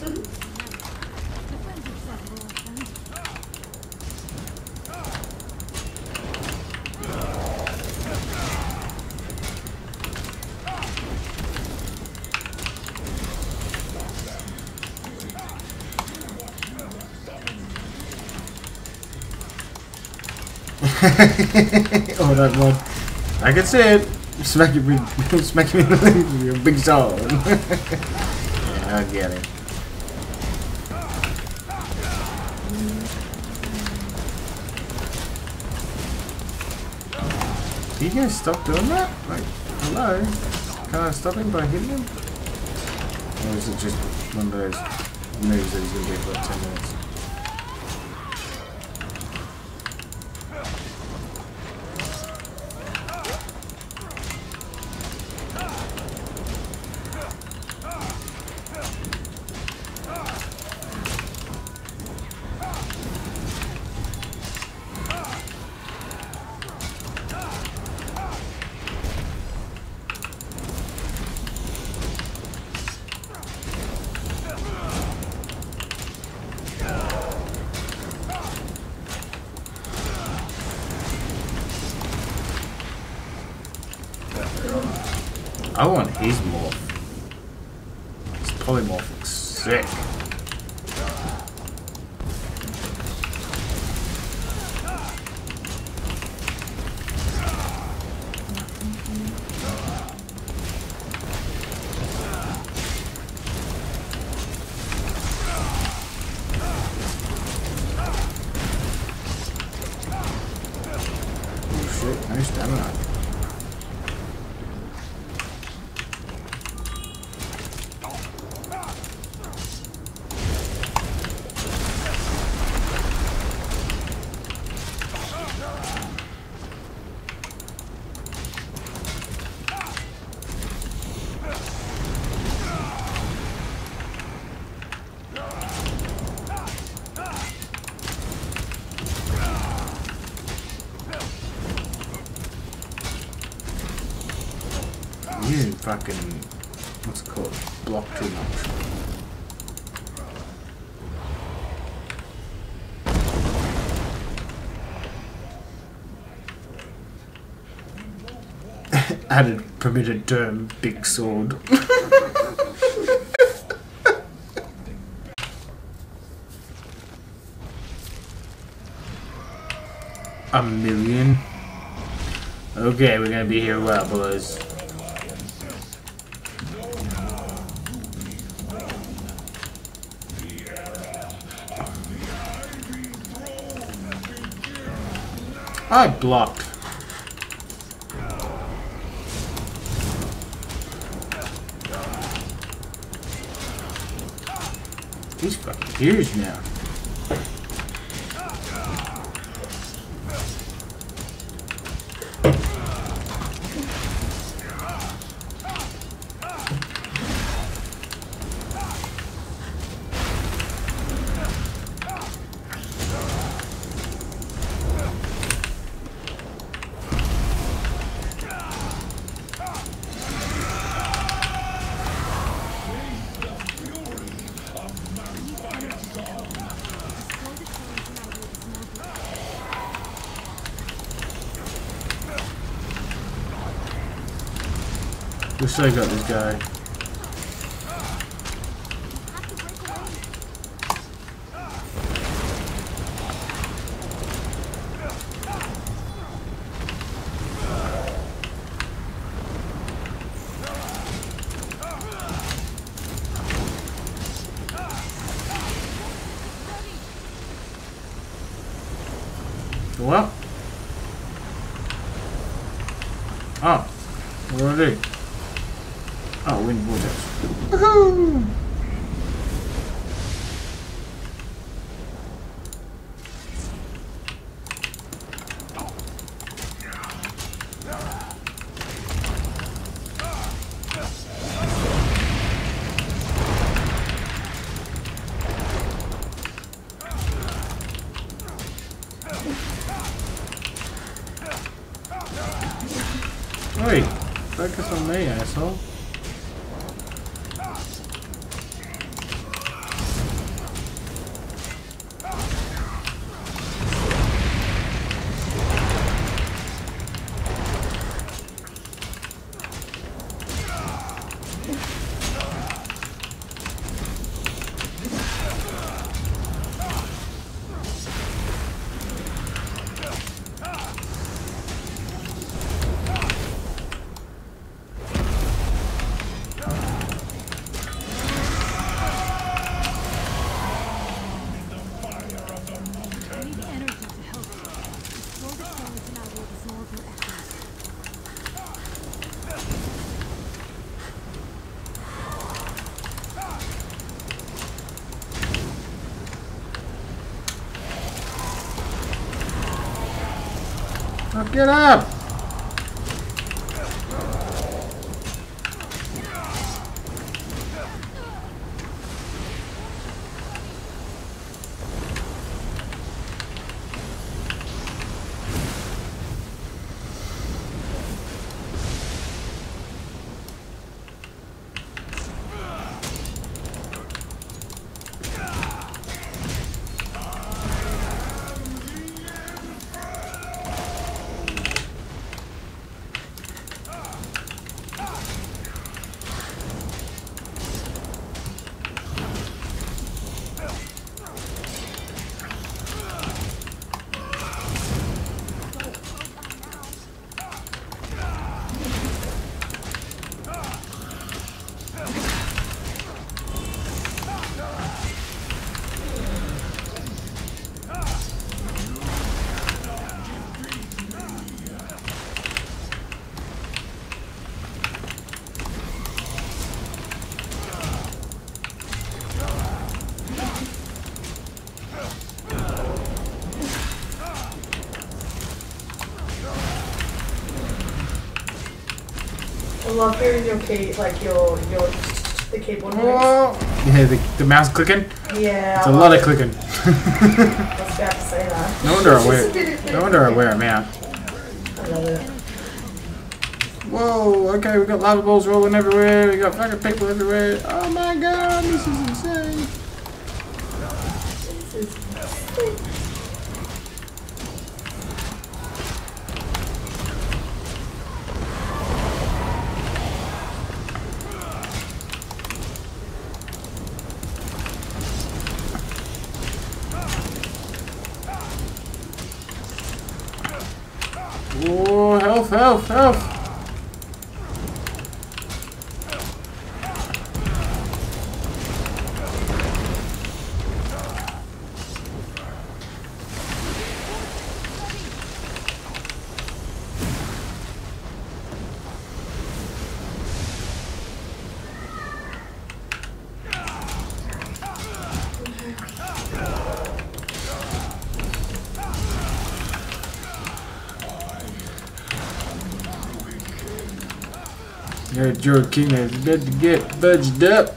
oh, that one. I can see it. Smack you, smack me in the big yeah, I get it. Can you gonna stop doing that? Like, hello? Can I stop him by hitting him? Or is it just one of those moves that he's to do for like 10 minutes? I want his morph. His polymorph looks sick. Fucking what's it called? Block too much. Added permitted term big sword. A million? Okay, we're gonna be here a while, boys. I blocked. He's fucking huge now. We still got this guy. Well. Oh. What do I do? Oh. Woohoo! Wait, focus on me, asshole. Get up! I love hearing your key, like your your the keyboard noise. Oh! You hear the, the mouse clicking? Yeah. It's a lot of clicking. I was about to say that. no wonder I wear no wonder I wear them out. I love it. Whoa, okay, we got lava balls rolling everywhere, we got fucking people everywhere. Oh my god, this is insane. Whoa, health, health, health. Joe King is good to get budged up.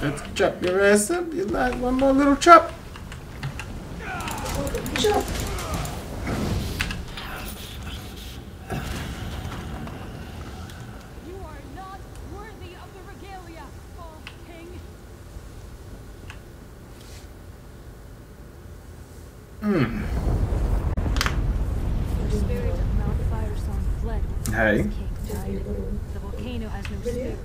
Let's chop your ass up. You like one more little chop? Jump. You are not worthy of the regalia, false king. The spirit of Mount Firesong fled with Hey. the. Volcano has no spirit.